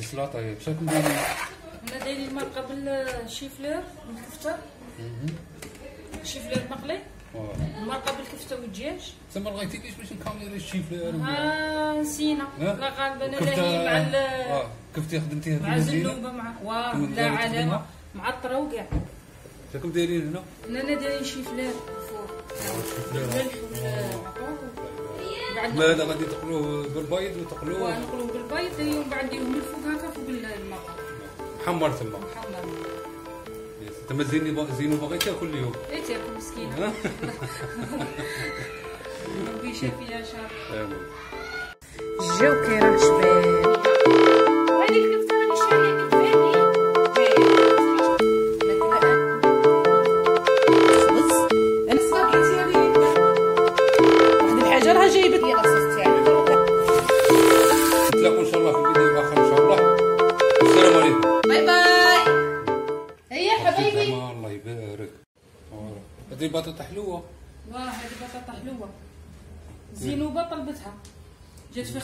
سلاطه هي باش راكم دايرين هنا دايرين المرقه بالشيفلور بالكفته شيفلور مقلي المرقه بالكفته والدجاج تما لغيتينيش باش نكاميري الشيفلور ها نسينا؟ لا غالبا أنا لاهي مع ال- آه كفتي خدمتيها مع الزلوبه مع واه لا علامه تخدمها؟ معطره وكاع راكم دايرين هنا هنا دايرين شيفلور الملح والعطور بعد ما هذا غادي تقلوه بالبيض وتقلوه ونقلوه بالبيض ومن بعد نديروه من الفوق هكا فوق المرقه محمر تما محمر تما زيني زينو باغي تاكل اليوم. إيه تاكل مسكينة؟ ربي يشافيها شر. ايوا جاو كيراه شباب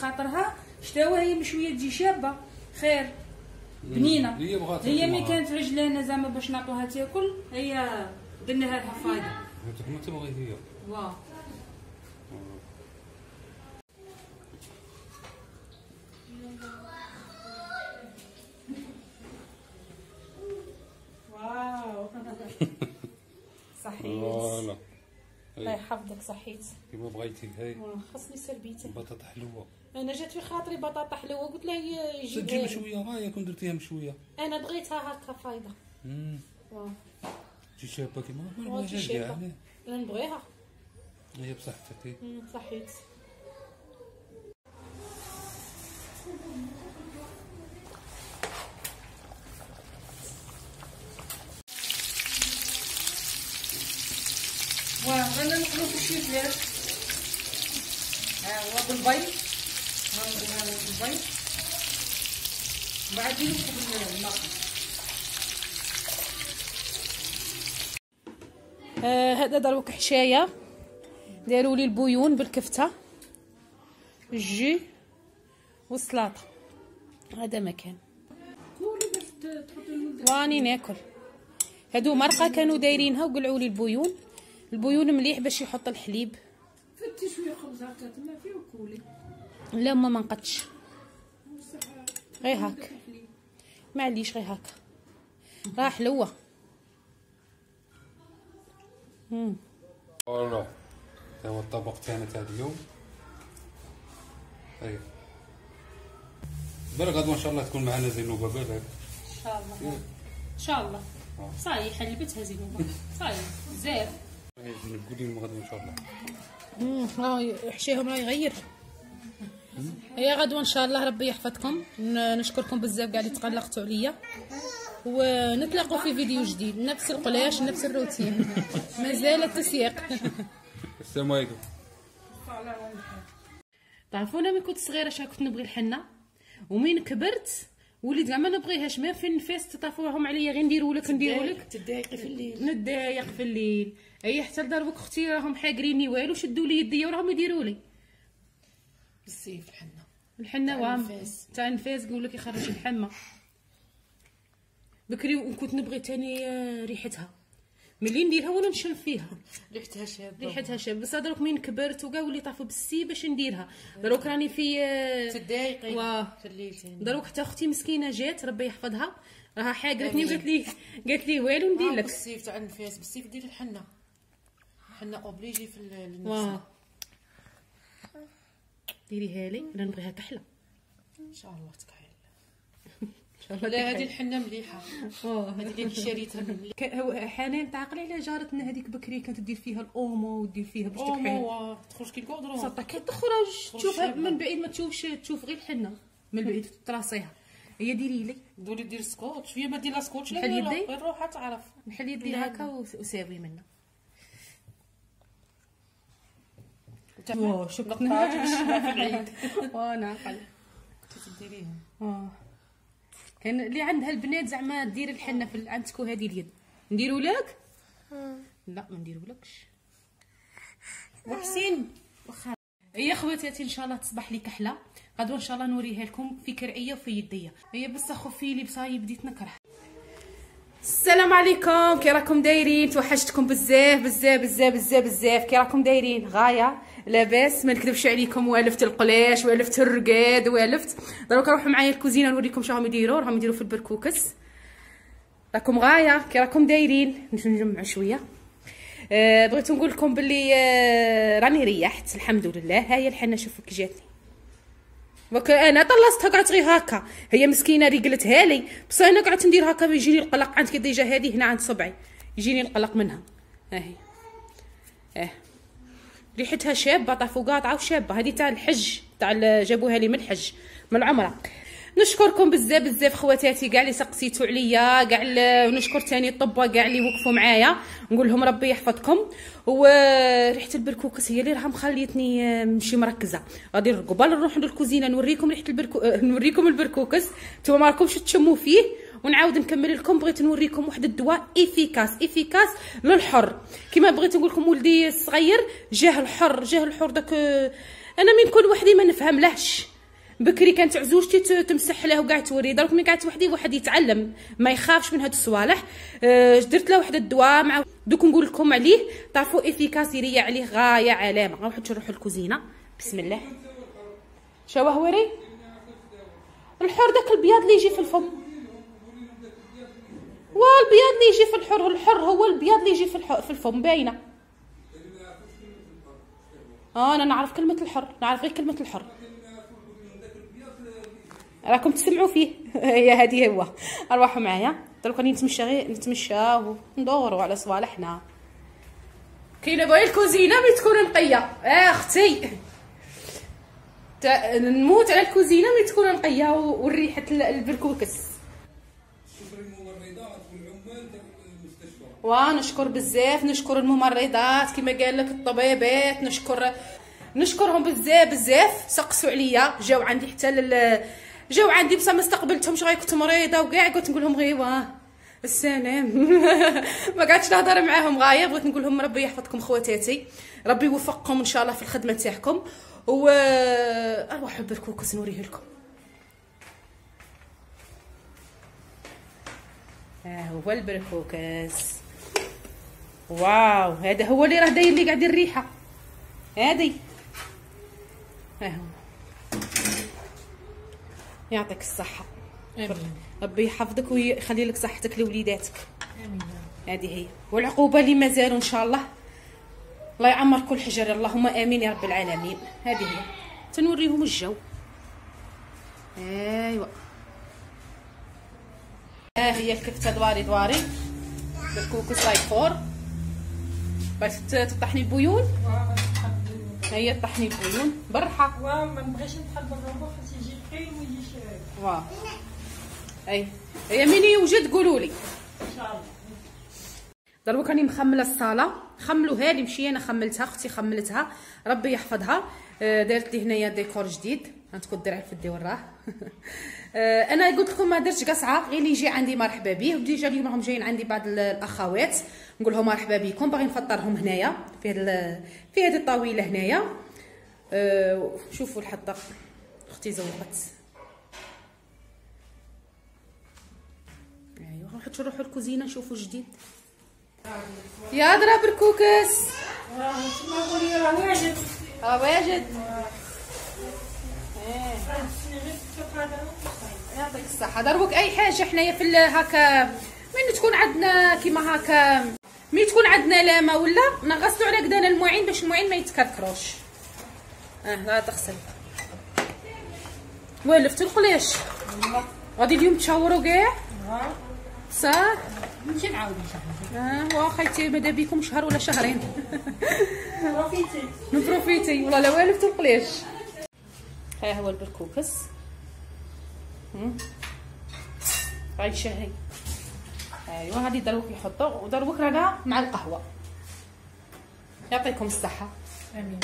خاطرها شتاوها هي مشويه تجي شابة. خير. بنينة. هي بغات هي تاكل mais. كانت عجلانه زعما باش نعطوها تاكل هي درناها لها فايدة. ما تبغي هي. واه واو. صحيت voilà الله يحفظك صحيت. كيما بغيتي هاي. خصني سربيته بطاطا حلوة. أنا جات في خاطري بطاطا حلوة قلت لها هي تجي يجيبها لي. مشويه ها كون درتيها مشويه أنا بغيتها هكا فايدة. مم. واه تجي شابة كيما؟ ما تجي. كاع أنا. أنا نبغيها. هي بصحتك صحيت. واه أنا نقلو في الشيفلات ها هو بالبيض هذا بالبيض بعد يدخل بالماء آه هذا دروك حشايه داروا لي البويون بالكفته الجي والسلاطه هذا مكان واني ناكل هادو مرقه كانوا دايرينها وقلعوا لي ال bouillon ال bouillon مليح باش يحط الحليب. فتي شوية خبز هكا تما فيه وكولي. لا ما منقدش غير هاك. معليش غير هاكا راه حلوة مم. voilà هذا هو الطبق تاعنا تاع اليوم. هاي بالك غدوه إن شاء الله تكون معنا زينوبه بالك إن شاء الله. إن شاء الله. صاي حلبتها زينوبه صاي زير لهم غدوه ان شاء الله مم، راه حشيهم راه يغير هي غدوة إن شاء الله ربي يحفظكم. نشكركم بزاف كاع اللي تقلقتوا عليا. ونتلاقوا في فيديو جديد. نفس القلاش نفس الروتين. مازال التسييق. السلام عليكم. تعرفونا ملي كنت صغيرة شا كنت نبغي الحنة. ومين كبرت وليت كاع ما نبغيهاش ما في النفاس تطافوهم عليا غير نديروا لك نديروا لك. تضايقي في الليل. نتضايق في الليل. أي حتى لدربك أختي راهم حاقريني والو شدوا لي يدي وراهم يديروا لي. بالسيف الحنة. الحنة تاع وام. تاع النفاس يقول لك يخرج الحمه بكري وكنت نبغي تاني آه، ريحتها. ملي نديرها ولا نشم فيها. ريحتها شابة. ريحتها شاب بس دروك من كبرت وكاع ولي طافو بالسيف باش نديرها. دروك راني في آه، تضايقي واه. في الليل تاني دروك حتى أختي مسكينة جات ربي يحفظها. راها حاقرتني آمين. وقالت لي قالت لي والو ندير آه، لك بالسيف تاع النفاس بالسيف ديري الحنة. حنة obligé في ال- النفس واه ديريها لي أنا نبغيها كحلة. إن شاء الله تكحل. شاء الله لا هذه مليحة. آه هذه اللي شريتها من حنان تعقلي على جارتنا هذيك بكري كانت دير فيها الأومو ودير فيها باش تكحل أومو تخرج كي الكودرون. صدق كي تخرج تشوفها. من بعيد ما تشوفش تشوف غير الحنة. من بعيد تراصيها هي ديري لي. دولي دير سكوتش. هي ما دير لا سكوتش لا لا روحها تعرف. نحل يدي. هكا وس- وساوي منه تمام. واه شكرا. في العيد. وأنا عقل كنت ديريها آه كان اللي عندها البنات زعما دير الحنة في عندكو هذه اليد. نديرو لك؟ لا ما نديرو لكش. وحسين واخا. هي خواتاتي إن شاء الله تصبح لي كحلة. غدوة إن شاء الله نوريها لكم في كرعيه وفي يدية. هي خفي لي بصاي بديت نكره السلام عليكم كي راكم دايرين؟ توحشتكم بزاف بزاف بزاف بزاف بزاف. كي راكم دايرين؟ غاية لاباس ما نكذبش عليكم والفت القلاش والفت الرقاد والفت. دروك روحوا معايا الكوزينة نوريكم شنو راهم يديروا. راهم يديروا في البركوكس. راكم غاية كي راكم دايرين؟ نجمعوا شوية. آه بغيت نقول لكم باللي آه راني ريحت الحمد لله. ها هي الحنة شوفوا كي جاتني. وك أنا طلصتها قعدت غير هكا. هي مسكينة رجلتها لي بصح أنا قعدت ندير هكا يجيني القلق. عندك déjà هذه هنا عند صبعي. يجيني القلق منها. ها هي آه ريحتها شابة طافو قاطعه وشابه هذه تاع الحج تاع جابوها لي من الحج من العمرة. نشكركم بزاف بزاف خواتاتي كاع اللي سقسيتوا عليا كاع ونشكر تاني الطبة كاع اللي وقفوا معايا. نقول لهم ربي يحفظكم. وريحة البركوكس هي اللي راها مخليتني آه، مشي مركزة. غادي قبل نروح للكوزينه نوريكم ريحة البركو آه، نوريكم البركوكس. نتوما ما راكمش تشموا فيه. ونعاود نكمل لكم بغيت نوريكم واحد الدواء efficace efficace للحر. كما بغيت نقول لكم ولدي الصغير جاه الحر جاه الحر داك آه، أنا من كل وحدي ما نفهم لهش بكري كانت عزوجتي تمسح له وقاعد توري دروك ملي قعدت وحدي واحد يتعلم. ما يخافش من هاد الصوالح آه، درت له واحد الدواء مع دوك نقول لكم عليه. تعرفوا efficace يريا عليه غاية علامة. غنروحوا نروحوا الكوزينة. بسم الله. شواه وري؟ الحر داك البياض اللي يجي في الفم. والبياض اللي يجي في الحر الحر هو البياض اللي يجي في الح- في الفم. باينة. آه أنا نعرف كلمة الحر. نعرف غير كلمة الحر. راكم تسمعوا فيه. هي هذه هو. أرواحوا معايا. دروك راني نتمشى غير نتمشى وندوروا على صوالحنا كاينة باغي الكوزينة ملي تكون نقية. آه أختي. نموت على الكوزينة ملي تكون نقية وريحه ال- البركوكس. ونشكر بزاف. نشكر الممرضات. كما قال لك الطبيبات. نشكر نشكرهم بزاف بزاف. سقسوا عليا. جاو عندي حتى لل جاو عندي بصح ما استقبلتهمش غير كنت مريضة وكاع قلت نقول لهم غير واه السلام. ما قعدتش نهضر معاهم غاية بغيت نقول لهم ربي يحفظكم خواتاتي. ربي يوفقكم إن شاء الله في الخدمة تاعكم و أروح البركوكس نوريه لكم. ها هو البركوكس. واو هذا هو اللي راه داير لي قاعد الريحه هادي ها هو. يعطيك الصحة. آمين. ربي يحفظك ويخلي لك صحتك لوليداتك. آمين. هذه هي. والعقوبة اللي مازالوا إن شاء الله. الله يعمر كل حجر. اللهم آمين يا رب العالمين. هذه هي. تنوريهم الجو. ايوا ها هي الكفته دواري دواري. بالكوكس لايك فور باش تطحني البيون هي تطحني البيون بالراحه واو ما نبغيش نتحضر الربع خاص يجي قيم ويجي شارب واو. أي. هي مين يوجد قولوا لي. إن شاء الله. دروك راني مخملة الصالة. خملوها لي مشي أنا خملتها أختي خملتها. ربي يحفظها. آه، دارت لي هنايا ديكور جديد. غتكون الدرع في الدي وراه أنا قلت لكم ما درتش قصعة غير اللي يجي عندي مرحبا به و déjà اليوم راهم جايين عندي بعض ال- الأخوات. نقول لهم مرحبا بكم باغي نفطرهم هنايا في هاد في هذه الطاوله هنايا. آه، شوفوا الحطة. أختي زوقت ايوا نروحوا نروحوا الكوزينة نشوفوا جديد. يا ضرب بركوكس راه تما قولي راه واجد آه واجد يعطيك الصحة. دروك أي حاجة حنايا في هكا من تكون عندنا كيما هكا؟ ملي تكون عندنا لامة ولا؟ نغسلو على قدانا المعين باش المعين ما يتكركروش. آه لا تغسل. والفت القلاش غادي اليوم تشاوروا كاع؟ صح. نمشي نعاود آه واخا مادا بيكم شهر ولا شهرين. profiter ن profiter. والله لا والفت القلاش ها هو البركوكس. هم. غاي شهي ايوا هادي دروك يحطوا. ودروك رانا مع القهوة. يعطيكم الصحة. آمين.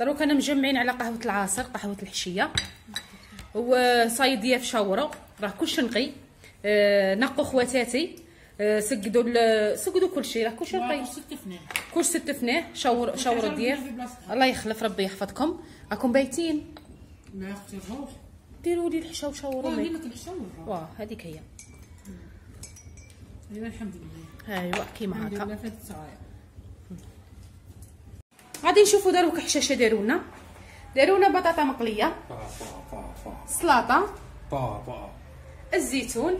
دروك أنا مجمعين على قهوة العصر قهوة الحشية. وصايدية في شاورو. راه كلشي نقي. آه، نقوا خواتاتي. سقدوا ال- سقدوا كل شيء راه كل شيء طيب كل ست فناه شاور شاور الدير. الله يخلف ربي يحفظكم. راكم بايتين. لا أختي الروح ديروا لي الحشا وشاوروا لي. واه هذيك هي. ايوا الحمد لله. ايوا كيما هكا. غادي نشوفوا داروا كحشاشه داروا لنا داروا لنا بطاطا مقليه سلطة الزيتون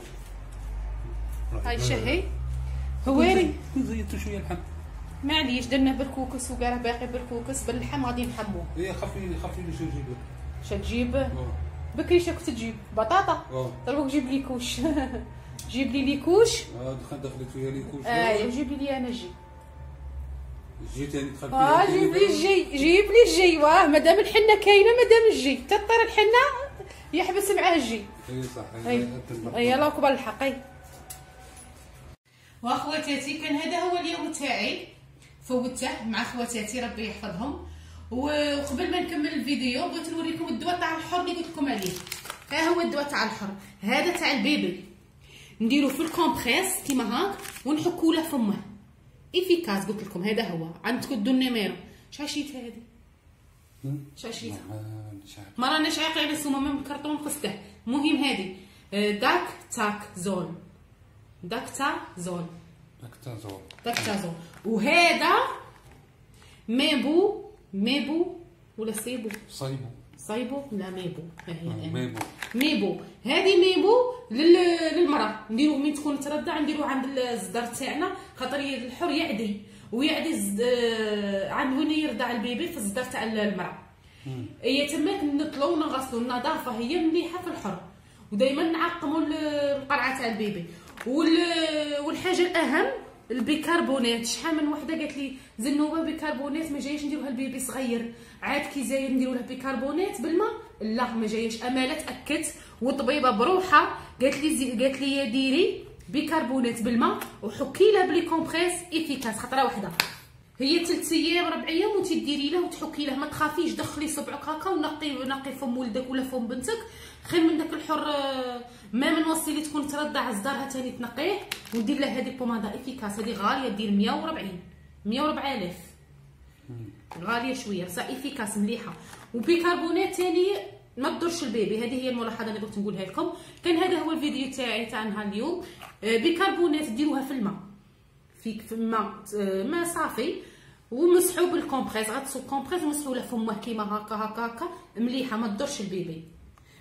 هاي شهي. هواري زيدتو شوية الحم. معليش درنا بركوكس وكاع باقي بركوكس باللحم غادي نحموه. هي خفي خفي شو جيبو شا تجيب؟ بكري شا كنت تجيب. بطاطا. آه. ضربك جيب les couches. جيب لي les couches. دخل دخلت فيها les couches. ايوا جيب لي أنا جي. جيت يعني دخل آه جيب لي الجي جيب لي الجي واه مادام الحنة كاينة مادام الجي. تطير الحنة يحبس معاه الجي. اي صح أي. أي الله كبر الحق أي. واخواتاتي كان هذا هو اليوم تاعي. فوته مع خواتاتي ربي يحفظهم. وقبل ما نكمل الفيديو بغيت نوريكم الدواء تاع الحر اللي قلت لكم عليه. ها هو الدواء تاع الحر. هذا تاع ال bébé نديرو في ال compresse كيما هاك ونحكو له فمه. efficace قلت لكم هذا هو. عندكم دو ال numéro شاشيت هذه؟ شاشيت ما راناش عاقلين الصمام من كرتون قصته. مهم هذه. آه، داك تاك زول. اكتازور داكتا زول وهذا ميبو ميبو ولا سيبو صايبو صايبو لا ميبو. ميبو ميبو هذه ميبو لل- للمراه نديرو من تكون ترضع نديرو عند الزدر تاعنا خاطر الحر يعدي ويعدي عند وين يرضع البيبي في الزدر تاع المراه هي تماك نطلو ونغسلو النظافه هي مليحه في الحر ودائما نعقموا ال- القرعه تاع ال bébé. والحاجة الأهم البيكربونات. شحال من وحدة قالت لي زنوبه بيكربونات ما جايش نديروها ال bébé صغير. عاد كي زاير نديرو له بيكربونات بالماء لا ما جايش. أمالة تأكدت وطبيبة بروحها قالت لي. قالت لي ديري بيكربونات بالماء وحكي لها ب les compresses efficace خطرة واحدة هي ثلاث أيام ربع أيام وانت ديري له وتحكي له ما تخافيش دخلي صبعك هكا ونقي نقي فم ولدك ولا فم بنتك. خير من داك الحر آه، ما من وصي اللي تكون ترضع صدارها تاني تنقيه ودير له هذه pommade efficace. هذه غالية دير 140 104000 غالية شوية بصح efficace مليحة. وبيكربونات تاني ما تضرش ال bébé. هذه هي الملاحظة اللي بغيت نقولها لكم. كان هذا هو الفيديو تاعي تاع نهار اليوم. آه، بيكربونات ديروها في الماء. في في الماء آه، ماء صافي. ومسحوا بال compresse غطسو compresse ومسحوا له فمه كيما هكا هكا هكا مليحة ما تضرش البيبي.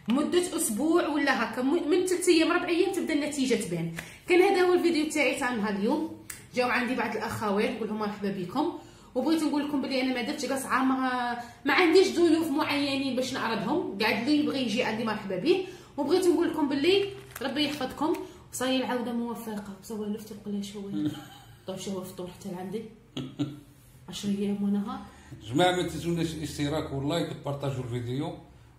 مدة أسبوع ولا هكا من ثلاث أيام ربع أيام تبدا النتيجة تبان. كان هذا هو الفيديو تاعي تاع نهار اليوم. جاو عندي بعض الأخوات نقول لهم مرحبا بكم. وبغيت نقول لكم بلي أنا ما درتش قصعه ما ما عنديش ضيوف معينين باش نعرضهم. قاعد اللي يبغي يجي عندي مرحبا به. وبغيت نقول لكم بلي ربي يحفظكم. وصاي العودة موفقة. وسوالفت نقول شوية. طيب شو الفطور حتى لعندي 10 أيام ونهار جماعة ما تنسوناش الاشتراك وال like وتبارطاجوا الفيديو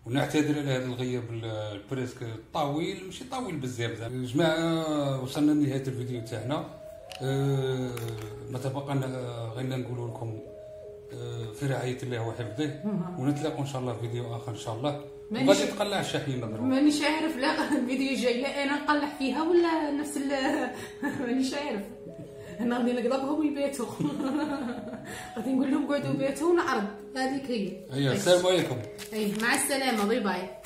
ونعتذر على هذا الغياب ال- presque الطويل ماشي طويل بزاف زعما. جماعة وصلنا لنهاية الفيديو تاعنا. أه ما تبقى لنا غير نقولوا لكم أه في رعاية الله وحفظه. ونتلاقوا إن شاء الله في فيديو آخر إن شاء الله. وغادي تقلع الشاحنه نضرب مانيش عارف لا الفيديو الجاي لا أنا نقلع فيها ولا نفس مانيش عارف. أنا غادي نقلبهم ويباتوا غادي نقول لهم قعدوا باتوا ونعرض هذيك هي. السلام عليكم. اي مع السلامة bye bye.